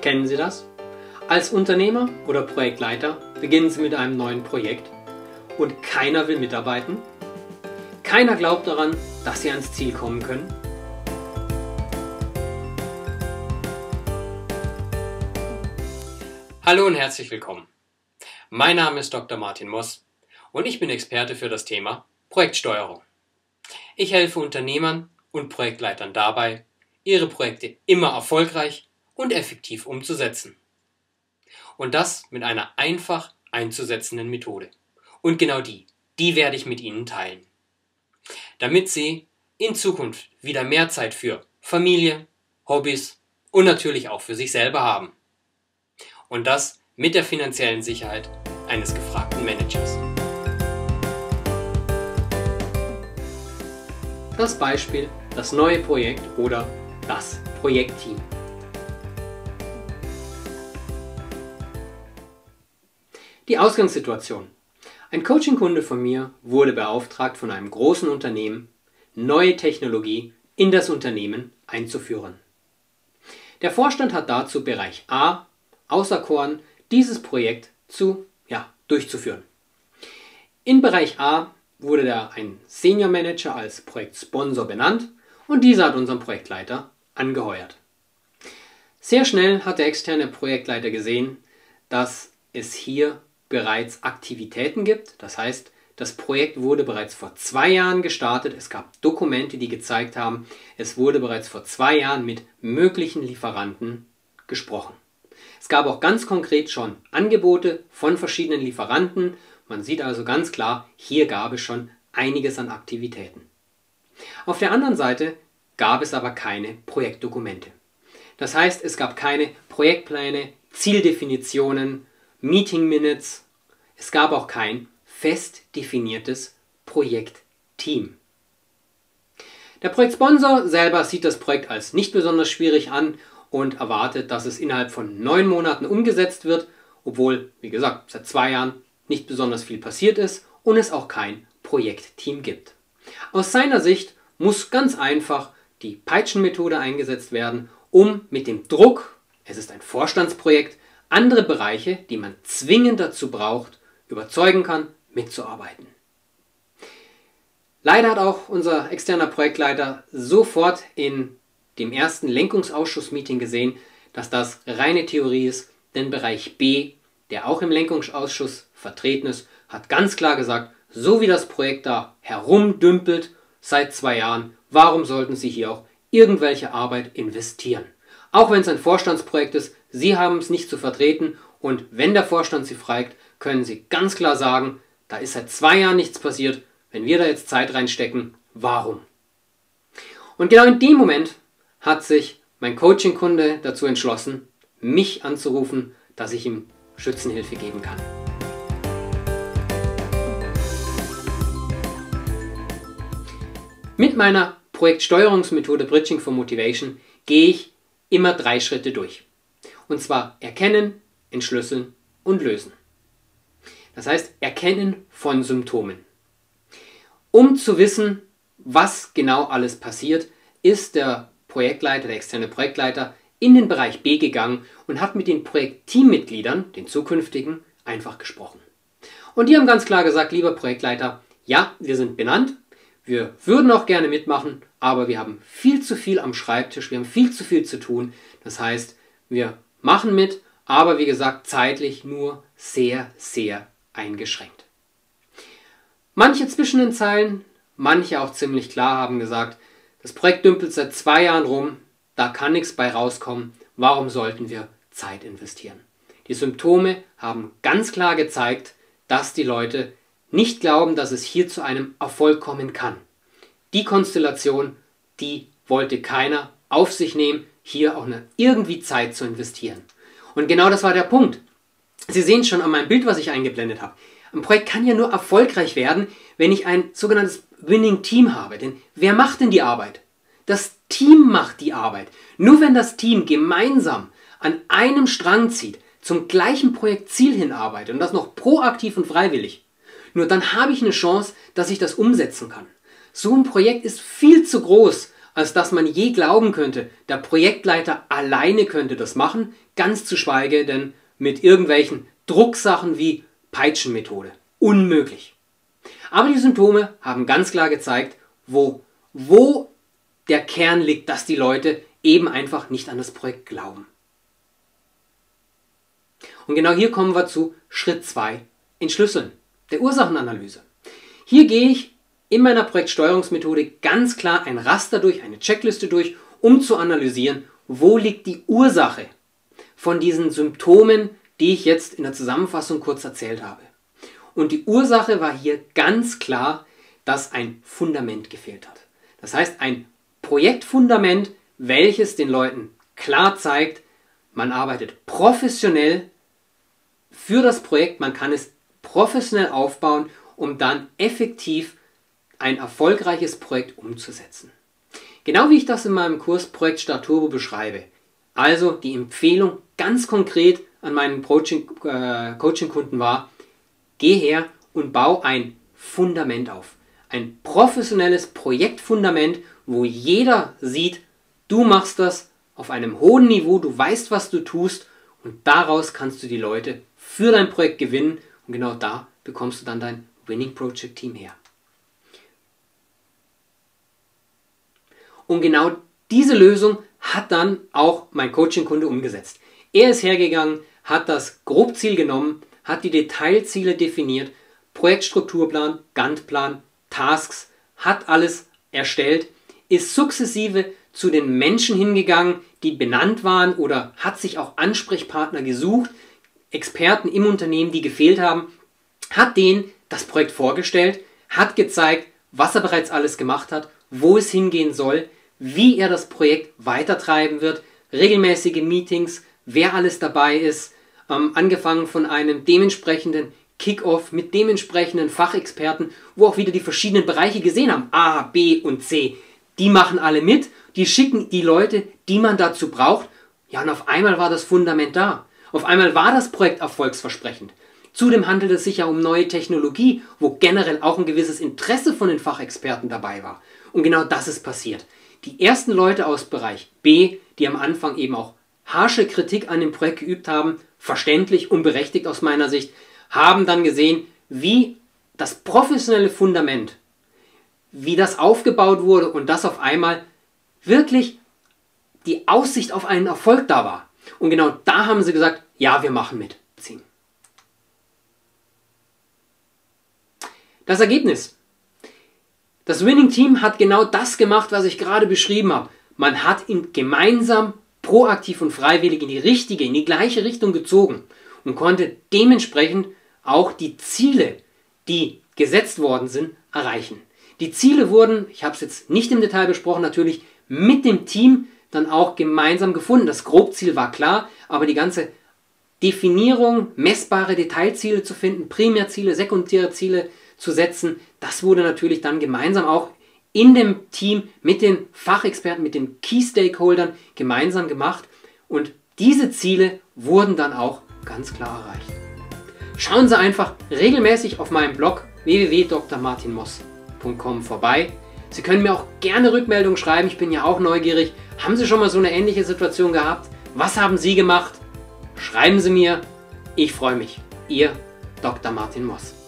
Kennen Sie das? Als Unternehmer oder Projektleiter beginnen Sie mit einem neuen Projekt und keiner will mitarbeiten? Keiner glaubt daran, dass Sie ans Ziel kommen können? Hallo und herzlich willkommen. Mein Name ist Dr. Martin Moss und ich bin Experte für das Thema Projektsteuerung. Ich helfe Unternehmern und Projektleitern dabei, ihre Projekte immer erfolgreich und effektiv umzusetzen. Und das mit einer einfach einzusetzenden Methode. Und genau die, die werde ich mit Ihnen teilen. Damit Sie in Zukunft wieder mehr Zeit für Familie, Hobbys und natürlich auch für sich selber haben. Und das mit der finanziellen Sicherheit eines gefragten Managers. Das Beispiel, das neue Projekt oder das Projektteam. Die Ausgangssituation. Ein Coaching-Kunde von mir wurde beauftragt von einem großen Unternehmen, neue Technologie in das Unternehmen einzuführen. Der Vorstand hat dazu Bereich A auserkoren, dieses Projekt zu, ja, durchzuführen. In Bereich A wurde da ein Senior Manager als Projektsponsor benannt und dieser hat unseren Projektleiter angeheuert. Sehr schnell hat der externe Projektleiter gesehen, dass es hier bereits Aktivitäten gibt. Das heißt, das Projekt wurde bereits vor zwei Jahren gestartet. Es gab Dokumente, die gezeigt haben, es wurde bereits vor zwei Jahren mit möglichen Lieferanten gesprochen. Es gab auch ganz konkret schon Angebote von verschiedenen Lieferanten. Man sieht also ganz klar, hier gab es schon einiges an Aktivitäten. Auf der anderen Seite gab es aber keine Projektdokumente. Das heißt, es gab keine Projektpläne, Zieldefinitionen, Meeting Minutes. Es gab auch kein fest definiertes Projektteam. Der Projektsponsor selber sieht das Projekt als nicht besonders schwierig an und erwartet, dass es innerhalb von neun Monaten umgesetzt wird, obwohl, wie gesagt, seit zwei Jahren nicht besonders viel passiert ist und es auch kein Projektteam gibt. Aus seiner Sicht muss ganz einfach die Peitschenmethode eingesetzt werden, um mit dem Druck, es ist ein Vorstandsprojekt, andere Bereiche, die man zwingend dazu braucht, überzeugen kann, mitzuarbeiten. Leider hat auch unser externer Projektleiter sofort in dem ersten Lenkungsausschuss-Meeting gesehen, dass das reine Theorie ist, denn Bereich B, der auch im Lenkungsausschuss vertreten ist, hat ganz klar gesagt, so wie das Projekt da herumdümpelt seit zwei Jahren, warum sollten Sie hier auch irgendwelche Arbeit investieren? Auch wenn es ein Vorstandsprojekt ist, Sie haben es nicht zu vertreten und wenn der Vorstand Sie fragt, können Sie ganz klar sagen, da ist seit zwei Jahren nichts passiert, wenn wir da jetzt Zeit reinstecken, warum? Und genau in dem Moment hat sich mein Coaching-Kunde dazu entschlossen, mich anzurufen, dass ich ihm Schützenhilfe geben kann. Mit meiner Projektsteuerungsmethode Bridging for Motivation gehe ich immer drei Schritte durch. Und zwar erkennen, entschlüsseln und lösen. Das heißt, erkennen von Symptomen. Um zu wissen, was genau alles passiert, ist der Projektleiter, der externe Projektleiter, in den Bereich B gegangen und hat mit den Projektteammitgliedern, den zukünftigen, einfach gesprochen. Und die haben ganz klar gesagt, lieber Projektleiter, ja, wir sind benannt, wir würden auch gerne mitmachen, aber wir haben viel zu viel am Schreibtisch, wir haben viel zu viel zu tun. Das heißt, wir machen mit, aber wie gesagt, zeitlich nur sehr, sehr eingeschränkt. Manche zwischen den Zeilen, manche auch ziemlich klar haben gesagt, das Projekt dümpelt seit zwei Jahren rum, da kann nichts bei rauskommen, warum sollten wir Zeit investieren? Die Symptome haben ganz klar gezeigt, dass die Leute nicht glauben, dass es hier zu einem Erfolg kommen kann. Die Konstellation, die wollte keiner auf sich nehmen, hier auch eine, irgendwie Zeit zu investieren. Und genau das war der Punkt. Sie sehen schon an meinem Bild, was ich eingeblendet habe. Ein Projekt kann ja nur erfolgreich werden, wenn ich ein sogenanntes Winning Team habe. Denn wer macht denn die Arbeit? Das Team macht die Arbeit. Nur wenn das Team gemeinsam an einem Strang zieht, zum gleichen Projektziel hinarbeitet und das noch proaktiv und freiwillig, nur dann habe ich eine Chance, dass ich das umsetzen kann. So ein Projekt ist viel zu groß, als dass man je glauben könnte, der Projektleiter alleine könnte das machen, ganz zu schweige denn mit irgendwelchen Drucksachen wie Peitschenmethode. Unmöglich. Aber die Symptome haben ganz klar gezeigt, wo, wo der Kern liegt, dass die Leute eben einfach nicht an das Projekt glauben. Und genau hier kommen wir zu Schritt 2, Entschlüsseln, der Ursachenanalyse. Hier gehe ich in meiner Projektsteuerungsmethode ganz klar ein Raster durch, eine Checkliste durch, um zu analysieren, wo liegt die Ursache von diesen Symptomen, die ich jetzt in der Zusammenfassung kurz erzählt habe. Und die Ursache war hier ganz klar, dass ein Fundament gefehlt hat. Das heißt, ein Projektfundament, welches den Leuten klar zeigt, man arbeitet professionell für das Projekt, man kann es professionell aufbauen, um dann effektiv ein erfolgreiches Projekt umzusetzen. Genau wie ich das in meinem Kurs Projekt Start Turbo beschreibe. Also die Empfehlung ganz konkret an meinen Coaching-Kunden äh, Coaching war, geh her und bau ein Fundament auf. Ein professionelles Projektfundament, wo jeder sieht, du machst das auf einem hohen Niveau, du weißt, was du tust und daraus kannst du die Leute für dein Projekt gewinnen und genau da bekommst du dann dein Winning Project Team her. Und genau diese Lösung hat dann auch mein Coaching-Kunde umgesetzt. Er ist hergegangen, hat das Grobziel genommen, hat die Detailziele definiert, Projektstrukturplan, Gantt-Plan, Tasks, hat alles erstellt, ist sukzessive zu den Menschen hingegangen, die benannt waren oder hat sich auch Ansprechpartner gesucht, Experten im Unternehmen, die gefehlt haben, hat denen das Projekt vorgestellt, hat gezeigt, was er bereits alles gemacht hat, wo es hingehen soll, wie er das Projekt weitertreiben wird, regelmäßige Meetings, wer alles dabei ist, ähm, angefangen von einem dementsprechenden Kickoff mit dementsprechenden Fachexperten, wo auch wieder die verschiedenen Bereiche gesehen haben, A, B und C. Die machen alle mit, die schicken die Leute, die man dazu braucht. Ja, und auf einmal war das Fundament da. Auf einmal war das Projekt erfolgsversprechend. Zudem handelt es sich ja um neue Technologie, wo generell auch ein gewisses Interesse von den Fachexperten dabei war. Und genau das ist passiert. Die ersten Leute aus Bereich B, die am Anfang eben auch harsche Kritik an dem Projekt geübt haben, verständlich und berechtigt aus meiner Sicht, haben dann gesehen, wie das professionelle Fundament, wie das aufgebaut wurde und dass auf einmal wirklich die Aussicht auf einen Erfolg da war. Und genau da haben sie gesagt, ja, wir machen mit. Das Ergebnis. Das Winning Team hat genau das gemacht, was ich gerade beschrieben habe. Man hat ihn gemeinsam proaktiv und freiwillig in die richtige, in die gleiche Richtung gezogen und konnte dementsprechend auch die Ziele, die gesetzt worden sind, erreichen. Die Ziele wurden, ich habe es jetzt nicht im Detail besprochen, natürlich mit dem Team dann auch gemeinsam gefunden. Das Grobziel war klar, aber die ganze Definierung, messbare Detailziele zu finden, Primärziele, sekundäre Ziele zu setzen, das wurde natürlich dann gemeinsam auch in dem Team mit den Fachexperten, mit den Key Stakeholdern gemeinsam gemacht und diese Ziele wurden dann auch ganz klar erreicht. Schauen Sie einfach regelmäßig auf meinem Blog www.drmartinmoss.com vorbei. Sie können mir auch gerne Rückmeldungen schreiben, ich bin ja auch neugierig. Haben Sie schon mal so eine ähnliche Situation gehabt? Was haben Sie gemacht? Schreiben Sie mir. Ich freue mich. Ihr Dr. Martin Moss.